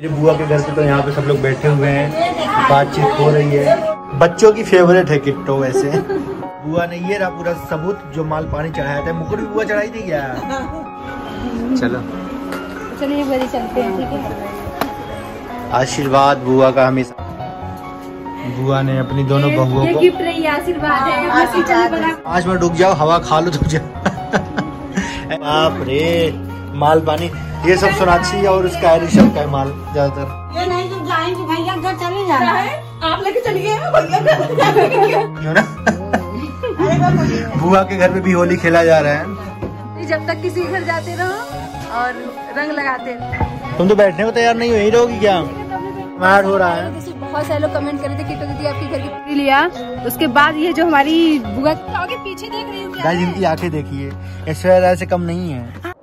मेरे बुआ के घर पे तो यहाँ पे सब लोग बैठे हुए हैं बातचीत हो रही है। बच्चों की फेवरेट है किट्टो वैसे। बुआ ने ये रहा पूरा सबूत जो माल पानी चढ़ाया था। मुकुट भी बुआ चढ़ाई थी क्या? चलो। चलिए बड़ी चलते हैं। ठीक है। आशीर्वाद बुआ का हमेशा। बुआ ने अपनी दोनों बहुओं ये को गिफ्ट रही आशीर्वाद है। इतना पाँच मिनट रुक जाओ हवा खा लो जाओ बाप रे। माल पानी ये सब सोनाक्षी और उसका है ऋषभ का है माल ज़्यादातर। ये नहीं तुम जाएँगे भैया घर चले जाना। है? आप लेके चलिए भैया बुआ के घर पे भी होली खेला जा रहा है। जब तक किसी के घर जाते रहो और रंग लगाते रहो। तुम तो बैठने को तैयार नहीं हो यही रहोगी क्या? मार हो रहा है। बहुत सारे लोग कमेंट कर रहे थे किटो दीदी आपके घर की पूरी लिया। उसके बाद ये जो हमारी बुआ आगे पीछे देख रही हूँ इनकी आँखें देखिए ऐश्वर्या से कम नहीं है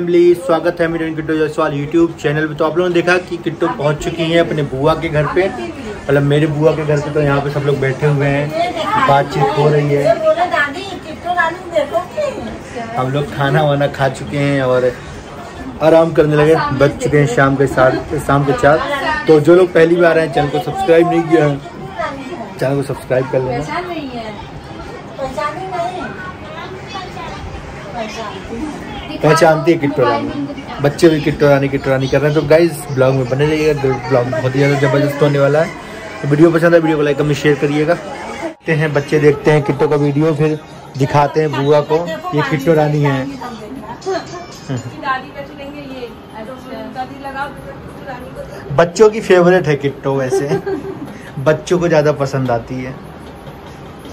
फैमिली स्वागत है मेरे किट्टो जयसवाल यूट्यूब चैनल पे। तो आप लोगों ने देखा कि किट्टो पहुँच चुकी हैं अपने बुआ के घर पे। मतलब मेरे बुआ के घर पे तो यहाँ पे सब लोग बैठे हुए हैं, बातचीत हो रही है। हम लोग खाना वाना खा चुके हैं और आराम करने लगे बच चुके हैं शाम के साथ शाम के चार। तो जो लोग पहली बार आए हैं चैनल को सब्सक्राइब नहीं किया है, चैनल को सब्सक्राइब कर लेना। पहचान नहीं है पहचानी नहीं पहचानती है किट्टो रानी बच्चे भी किट्टो रानी किट्टो रानी कर रहे हैं। तो गाइज़ ब्लॉग में बने रहिएगा। ब्लॉग बहुत ही ज़्यादा ज़बरदस्त होने वाला है। तो वीडियो पसंद है वीडियो को लाइक कमेंट शेयर करिएगा। देखते हैं बच्चे देखते हैं किट्टो का वीडियो फिर दिखाते हैं बुआ को ये किट्टो रानी है। दादी का चलेंगे ये दादी लगाओ रानी को बच्चों की फेवरेट है किट्टो वैसे। बच्चों को ज़्यादा पसंद आती है।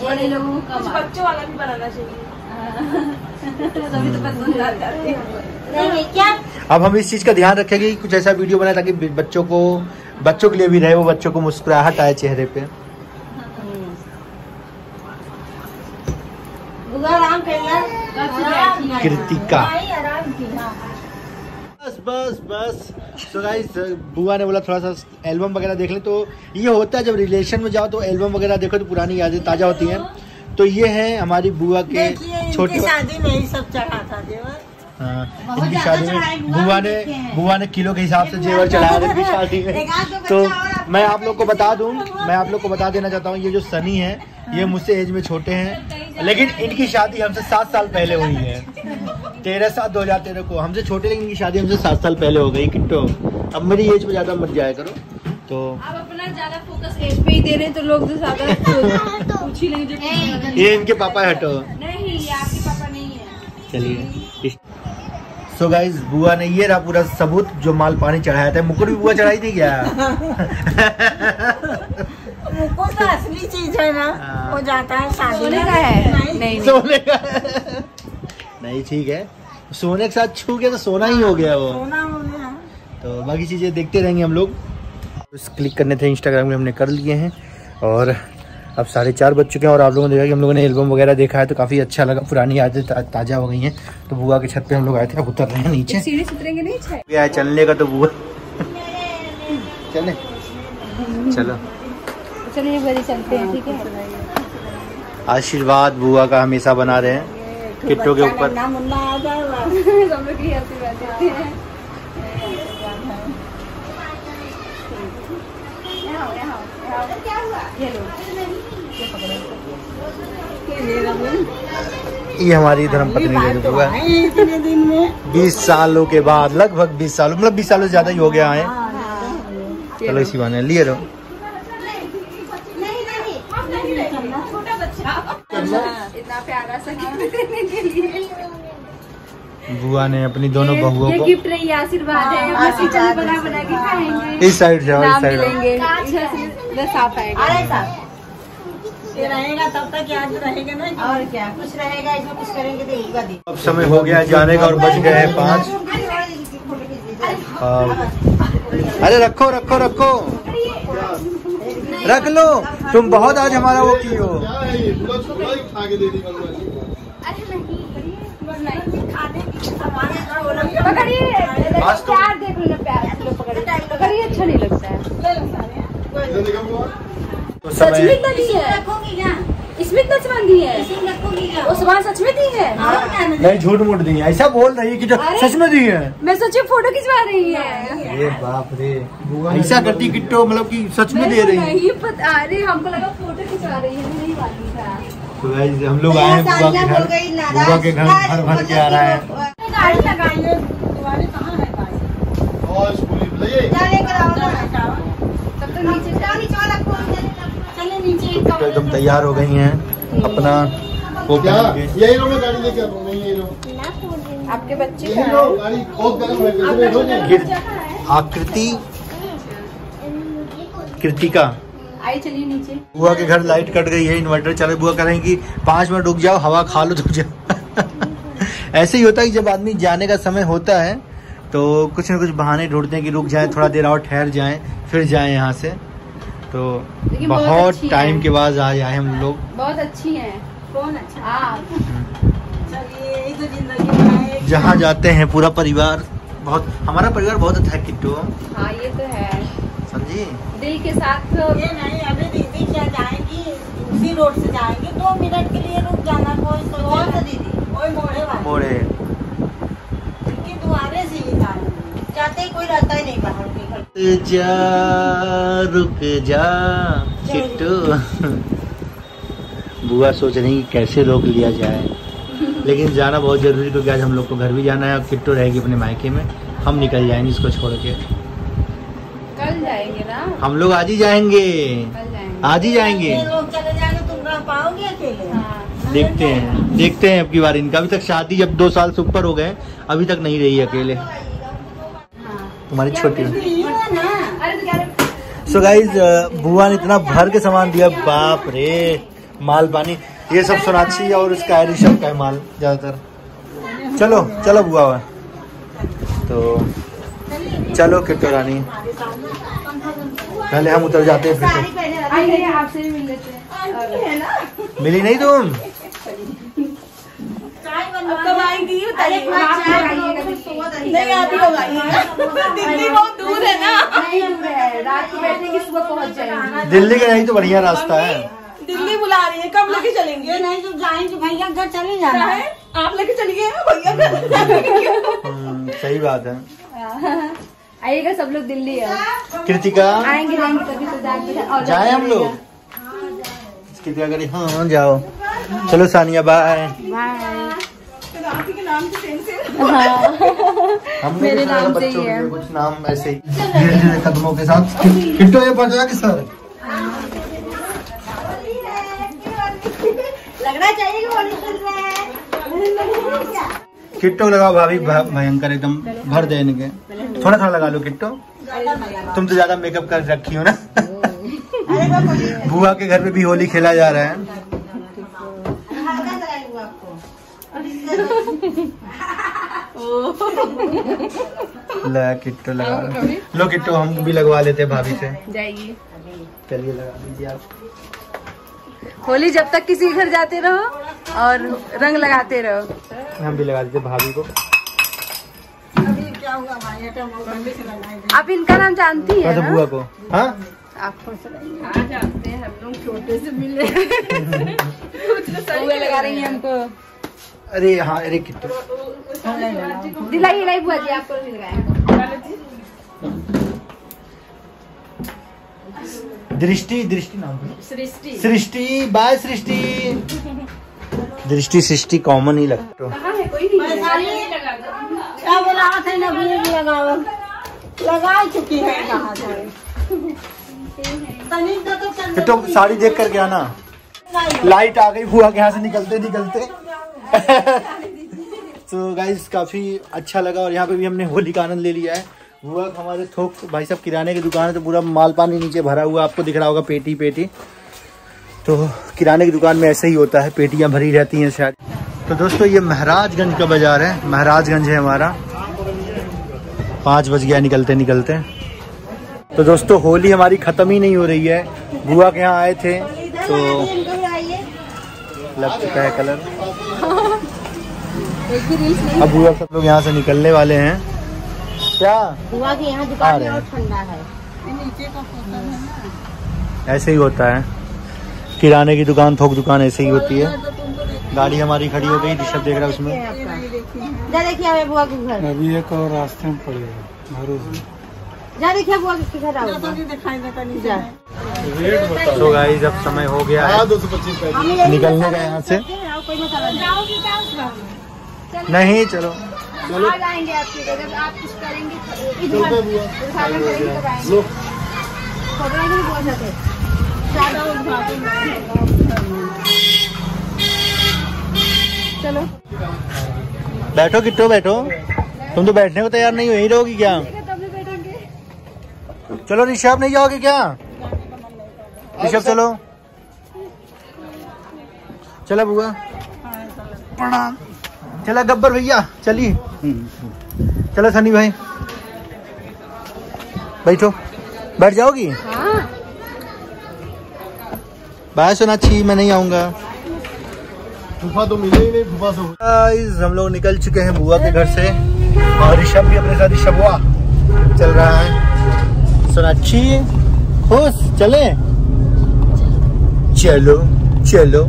बड़े लोगों को बच्चों वाला भी बनाना चाहिए। अब हम इस चीज़ का ध्यान रखेंगे कुछ ऐसा वीडियो बनाए ताकि बच्चों को बच्चों के लिए भी रहे वो बच्चों को मुस्कुराहट आए चेहरे पे। कृतिका। बस बस बस। सो गाइस बुआ ने बोला थोड़ा सा एल्बम वगैरह देख ले। तो ये होता है जब रिलेशन में जाओ तो एल्बम वगैरह देखो तो पुरानी यादें ताज़ा होती हैं। तो ये है हमारी बुआ के छोटे शादी में ही सब चढ़ा था जेवर। हाँ, इनकी शादी में बुआ ने बुआ ने किलो के हिसाब से जेवर चढ़ाया था इनकी शादी में। तो मैं आप लोग को बता दूँ मैं आप लोग को बता देना चाहता हूँ ये जो सनी है ये मुझसे एज में छोटे हैं लेकिन इनकी शादी हमसे सात साल पहले हुई है। तेरह सात दो हज़ार तेरह को। हमसे छोटे लेकिन इनकी शादी हमसे सात साल पहले हो गई किट्टो। अब मेरी एज में ज़्यादा मत जाया करो। तो आप अपना ज़्यादा फोकस एज पे ही दे रहे हैं तो लोग तो ज़्यादा पूछ ही लेंगे जो ये इनके पापा है हटो। नहीं ये आपके पापा नहीं है। चलिए। सो गाइज़ बुआ ने ये रहा पूरा सबूत जो माल पानी चढ़ाया था। मुकुट भी बुआ चढ़ाई थी क्या? मुकुट तो असली चीज़ है ना। हाँ। हो जाता है शादी का है। नहीं सोने का नहीं ठीक है। सोने के साथ छू गया तो सोना ही हो गया वो। सोना हो गया। तो बाकी चीज़ें देखते रहेंगे हम लोग। क्लिक करने थे इंस्टाग्राम में हमने कर लिए हैं। और अब साढ़े चार बज चुके हैं और आप लोगों ने देखा कि हम लोगों ने एल्बम वगैरह देखा है तो काफ़ी अच्छा लगा। पुरानी यादें ता, ताज़ा हो गई हैं। तो बुआ के छत पे हम लोग आए थे अब उतर रहे हैं नीचे। सीढ़ी उतरेंगे नहीं चलने का तो बुआ। चले। चलो। चलिए चलते हैं ठीक है? आशीर्वाद बुआ का हमेशा बना रहे हैं। किट्टो के ऊपर ना मुन्ना आ जाएगा हम लोग की आशीर्वाद देते हैं यहाँ आओ, यहाँ आओ, यहाँ आओ। ये हमारी धर्म पत्नी है। है। इतने दिन में। बीस सालों के बाद लगभग बीस साल मतलब बीस सालों से ज़्यादा ही हो गया है। चलो इसी बहाने लिए रहो इतना प्यारा सा के लिए। बुआ ने अपनी दोनों बहुओं को गिफ्ट रही आशीर्वाद है। बना बना के खाएँगे। इस साइड आओ इस साइड रहेगा तब तक याद रहेगा ना और क्या? कुछ रहेगा इसमें कुछ करेंगे तो अब समय हो गया है जाने का और बज गए हैं पाँच। अरे रखो रखो रखो। रख लो। तुम बहुत आज हमारा वो की हो। पकड़िए। तो- प्यार देख लो प्यार पकड़िए। पकड़िए अच्छा नहीं लगता है। तो सच में समय तली है। इसमें इतना सामान दी है। वो सामान सच में दी है? नहीं झूठ मूठ दी है। ऐसा बोल रही है कि जो सच में दी है। मैं सच में फ़ोटो खिंचवा रही है। अरे बाप रे। ऐसा करती किट्टो मतलब कि सच में दे रही है। अरे हमको लगा फ़ोटो खिंचवा रही है। तो गाइस हम लोग आए हैं बुआ के घर। बुआ के घर भर भर के आ रहा है। है नीचे तो एकदम तैयार हो गई हैं। अपना वो क्या? यही लो मैं गाड़ी लेके? हूँ यही लो आपके बच्चे गाड़ी है। आकृति कृतिका। आई चलिए नीचे। बुआ के घर लाइट कट गई है इन्वर्टर चले। बुआ कह रहे हैं कि पाँच मिनट रुक जाओ हवा खा लो तो जाओ ऐसे ही होता है कि जब आदमी जाने का समय होता है तो कुछ न कुछ बहाने ढूंढते हैं कि रुक जाए थोड़ा देर और ठहर जाएँ फिर जाएँ यहाँ से। तो बहुत बहुत टाइम के बाद आए आए हम लोग। बहुत अच्छी है। कौन अच्छा? हाँ। तो जहाँ जाते हैं पूरा परिवार बहुत हमारा परिवार बहुत अच्छा है किट्टू। हाँ ये तो है। समझी? दिल के साथ ये नहीं अभी दीदी क्या जाएँगी? उसी रोड से जाएँगी। दो मिनट के लिए रुक जाना कोई तो कौन सा दीदी? कोई मोड़े वाले। मोड़े। उनके दुआरे से ही जाएँगे जाते ही कोई रहता ही नहीं बाहर जा रुक जा किट्टू बुआ सोच रही कि कैसे रोक लिया जाए। लेकिन जाना बहुत ज़रूरी है क्योंकि आज हम लोग को घर भी जाना है और किट्टू रहेगी अपने मायके में। हम निकल जाएँगे इसको छोड़ के। हम लोग आज ही जाएँगे। आज ही जाएँगे। ये लोग चले जाएँगे तुम रह पाओगे अकेले? हाँ। देखते हैं देखते हैं अब की बार इनका। अभी तक शादी जब दो साल से ऊपर हो गए अभी तक नहीं रही अकेले। हाँ तुम्हारी छोटी सो गाइज़ बुआ ने इतना भर के सामान दिया बाप रे। माल पानी। ये सब सोनाक्षी और उसका ऋषभ का है माल ज़्यादातर। चलो चलो बुआ हुआ। तो चलो किट्टो रानी। पहले हम उतर जाते हैं फिर मिल लेते हैं। मिली नहीं तुम? आप दिल्ली। नहीं आती होगा दिल्ली बहुत दूर है ना। है। रात को बैठेंगे सुबह पहुँच जाएँगे। दिल्ली का नहीं तो बढ़िया रास्ता है। दिल्ली बुला रही है। कब लेके चलेंगे? नहीं तो जाएँगे भैया घर चले जाना। है? आप लेके चलिए भैया घर। हम्म, सही बात है। आइएगा सब लोग दिल्ली कृतिका? आएँगे जाएँगे तभी तो जाए हम लोग? कृतिका करी हाँ जाओ। चलो सानिया बाय बाय नाम से मेरे नाम से ही है। कुछ नाम ऐसे ही। धीरे धीरे कदमों के साथ। किट्टो ये पहुँचा कि सर लगना चाहिए कि हैं। किट्टो लगाओ भाभी भयंकर एकदम भर दे इनके थोड़ा थोड़ा लगा लो किट्टो। तुम तो ज़्यादा मेकअप कर रखी हो ना। बुआ के घर पे भी होली खेला जा रहा है। किट्टो लगा लो। लो किट्टो हम भी लगवा लेते हैं भाभी से। जाइए। चलिए लगा दीजिए आप। होली जब तक किसी घर जाते रहो और रंग लगाते रहो। हम भी लगा देते भाभी को। आप इनका नाम जानती है अच्छा ना? बुआ को। हाँ? सा हाँ जानते हैं हम लोग छोटे से मिले। लगा रही है हमको। अरे हाँ अरे दिलाई दिलाई बुआ जी आपको दृष्टि दृष्टि नाम सृष्टि। सृष्टि बाय सृष्टि। दृष्टि सृष्टि कॉमन ही लगता कहाँ है? कोई नहीं क्या बोला था ना लगाओ लगा चुकी है कहाँ तो तो साड़ी देख कर के आना लाइट आ गई के यहाँ से निकलते निकलते। तो गाइस काफ़ी अच्छा लगा और यहाँ पे भी हमने होली का आनंद ले लिया है। का हमारे थोक भाई साहब किराने की दुकान है तो पूरा माल पानी नीचे भरा हुआ आपको दिख रहा होगा पेटी पेटी। तो किराने की दुकान में ऐसे ही होता है पेटियाँ भरी रहती हैं शायद। तो दोस्तों ये महराजगंज का बाज़ार है। महराजगंज है हमारा। पाँच बज गया निकलते निकलते। तो दोस्तों होली हमारी खत्म ही नहीं हो रही है। बुआ के यहाँ आए थे तो लग चुका है कलर। अब बुआ सब लोग यहाँ से निकलने वाले हैं। क्या? हुआ कि यहाँ दुकान हैं। और ठंडा है। ऐसे ही होता है। किराने की दुकान थोक दुकान ऐसे ही होती है। गाड़ी हमारी खड़ी हो गई ऋषभ देख रहा है उसमें। जा देखिए हमें बुआ के घर। अभी एक और रास्ते में पड़ेगा जा देखिए बुआ के घर आओ। दिखाई देता नहीं जा। तो गाइस अब समय हो गया है। दो सौ निकलने का यहाँ से। नहीं चलो। आ जाएँगे आपके जब आप कुछ करेंगे चलो। बैठो किट्टो बैठो। तुम तो बैठने को तैयार नहीं हो यही रहोगी क्या? चलो ऋषभ नहीं जाओगे क्या? ऋषभ चलो। चलो बुआ। प्रणाम। चला गब्बर भैया चलिए। चलो सनी भाई। बैठो। बैठ जाओगी? हाँ। बाय सोनाक्षी मैं नहीं आऊँगा। तो मिले ही नहीं फूफा से गाइस हम लोग निकल चुके हैं बुआ के घर से। और ऋषभ भी अपने साथ ऋषभ हुआ चल रहा है। सोनाक्षी, खुश? चले? चलो चलो।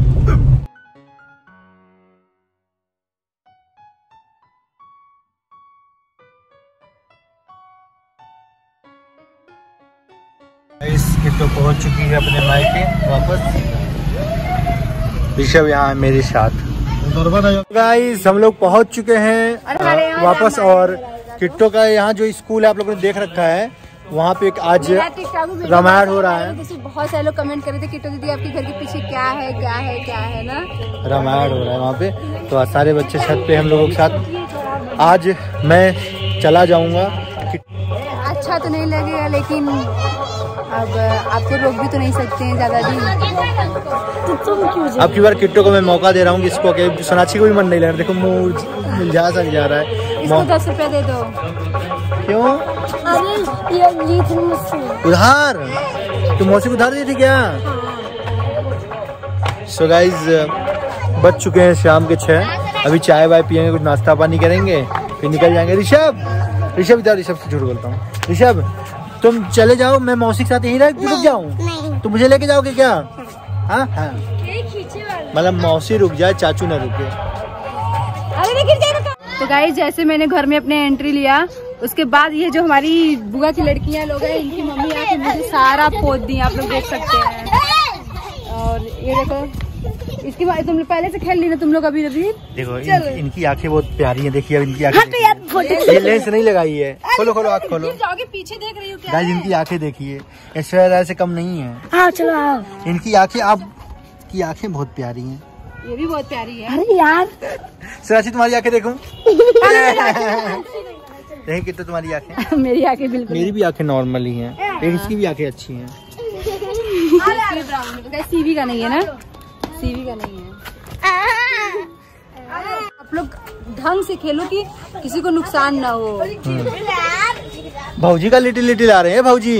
तो पहुँच चुकी है अपने मायके वापस। ऋषभ यहाँ है मेरे साथ। गाइस हम लोग पहुँच चुके हैं वापस और किट्टो का यहाँ जो स्कूल है आप लोगों ने देख रखा है वहाँ पे एक आज रामायण हो रहा है। जैसे बहुत सारे लोग कमेंट कर रहे थे किट्टो दीदी आपके घर के पीछे क्या है क्या है क्या है ना? रामायण हो रहा है वहाँ पे। तो आज सारे बच्चे छत पे हम लोगों के साथ। आज मैं चला जाऊँगा। अच्छा तो नहीं लगेगा लेकिन अब आपको रोक भी तो नहीं सकते हैं ज़्यादा दिन तुम क्यों अब की बार किट्टो को मैं मौका दे रहा हूँ किसको कि सोनाक्षी को भी मन नहीं लग रहा देखो मुँह मुरझा सा जा रहा है। इसको दस रुपया दे दो। क्यों? अरे ये ली थी मुझसे उधार? तुम मौसी को उधार दी थी क्या सो गाइज़ बच चुके हैं शाम के छह। अभी चाय वाय पियेंगे कुछ नाश्ता पानी करेंगे फिर निकल जाएँगे। ऋषभ! ऋषभ इधर ऋषभ से झूठ बोलता हूँ। ऋषभ! तुम चले जाओ मैं मौसी के साथ यही रह रुक जाऊँ? तुम मुझे लेके जाओगे क्या? हाँ? हाँ। मतलब मौसी रुक जाए चाचू ना रुके। तो गाइस जैसे मैंने घर में अपने एंट्री लिया उसके बाद ये जो हमारी बुआ की लड़कियाँ लोग हैं इनकी मम्मी आके मुझे सारा पोत दी आप लोग देख सकते हैं। और ये देखो इसके बाद तुम लोग पहले से खेल ली ना तुम लोग अभी अभी? देखो इन, इनकी आँखें बहुत प्यारी हैं देखिए अब इनकी आँखें ये लेंस नहीं लगाई है। खोलो खोलो आँख खोलो। जाओगे पीछे देख रही हो क्या गाइस इनकी आँखें देखिए ऐश्वर्या से कम नहीं है। हाँ चलो आओ। इनकी आँखें आप की आँखें बहुत प्यारी हैं। ये भी बहुत प्यारी है। अरे यार। सराची तुम्हारी आँखें देखूँ। नहीं कितना तुम्हारी आँखें? मेरी आँखें बिल्कुल मेरी भी आँखें नॉर्मल ही हैं। लेकिन इसकी भी आँखें अच्छी हैं। सीवी का नहीं है ना? सीवी का नहीं है। आप लोग ढंग से खेलो कि किसी को नुकसान ना हो। भाजी का लिटिल लिटिल आ रहे हैं भाजी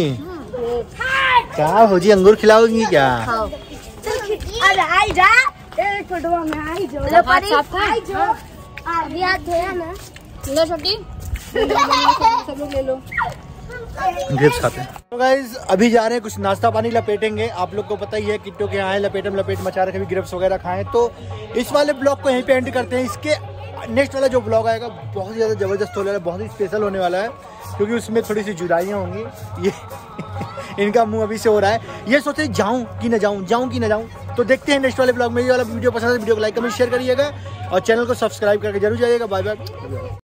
क्या भाजी अंगूर खिलाओगी क्या? सब लोग ले लो ग्रेप्स खाते हैं। तो अभी जा रहे हैं, कुछ नाश्ता पानी लपेटेंगे। आप लोग को पता ही है, किट्टो के यहाँ लपेटम लपेट मचा रखे ग्रेप्स वगैरह खाएँ। तो इस वाले ब्लॉग को यहीं पे एंड करते हैं। इसके नेक्स्ट वाला जो ब्लॉग आएगा, बहुत ही ज़्यादा ज़बरदस्त होने वाला है, बहुत ही स्पेशल होने वाला है, क्योंकि उसमें थोड़ी सी जुदाइयाँ होंगी। ये इनका मुँह अभी से हो रहा है। ये सोचे जाऊँ कि न जाऊँ जाऊँ कि न जाऊँ तो देखते हैं नेक्स्ट वाले ब्लॉग में। ये वाला वीडियो पसंद है, वीडियो को लाइक कमेंट शेयर करिएगा और चैनल को सब्सक्राइब करके ज़रूर जाइएगा। Bye bye